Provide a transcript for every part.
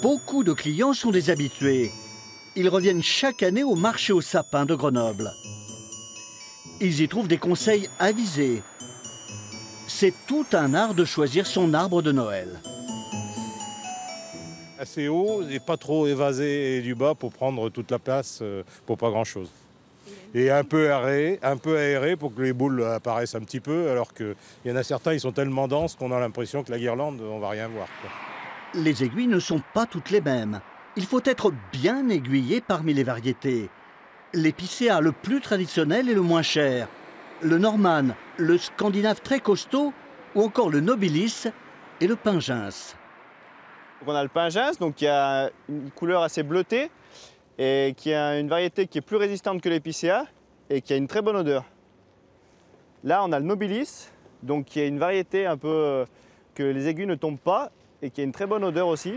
Beaucoup de clients sont des habitués. Ils reviennent chaque année au marché aux sapins de Grenoble. Ils y trouvent des conseils avisés. C'est tout un art de choisir son arbre de Noël. Assez haut et pas trop évasé du bas pour prendre toute la place euh, pour pas grand chose. Et un peu aéré, un peu aéré pour que les boules apparaissent un petit peu, alors qu'il y en a certains, ils sont tellement denses qu'on a l'impression que la guirlande, on va rien voir. Les aiguilles ne sont pas toutes les mêmes. Il faut être bien aiguillé parmi les variétés. L'épicéa le plus traditionnel est le moins cher. Le Norman, le Scandinave très costaud ou encore le Nobilis et le Pingens. On a le donc qui a une couleur assez bleutée et qui a une variété qui est plus résistante que l'épicéa et qui a une très bonne odeur. Là, on a le Nobilis, donc qui est une variété un peu euh, que les aiguilles ne tombent pas et qui a une très bonne odeur aussi.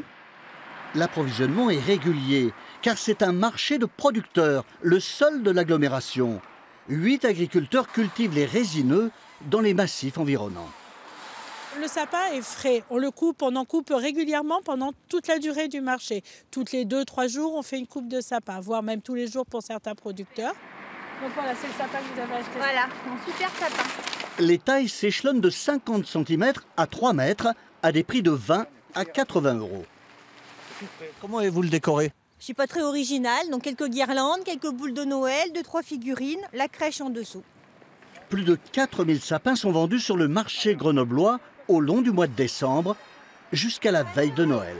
L'approvisionnement est régulier car c'est un marché de producteurs, le seul de l'agglomération. Huit agriculteurs cultivent les résineux dans les massifs environnants. Le sapin est frais. On le coupe, on en coupe régulièrement pendant toute la durée du marché. Toutes les deux, trois jours, on fait une coupe de sapin, voire même tous les jours pour certains producteurs. Donc voilà, c'est le sapin que vous avez acheté. Voilà, un super sapin. Les tailles s'échelonnent de 50 cm à 3 mètres à des prix de 20 à 80 euros. Comment avez-vous le décoré Je suis pas très originale, donc quelques guirlandes, quelques boules de Noël, deux trois figurines, la crèche en dessous. Plus de 4000 sapins sont vendus sur le marché grenoblois au long du mois de décembre jusqu'à la veille de Noël.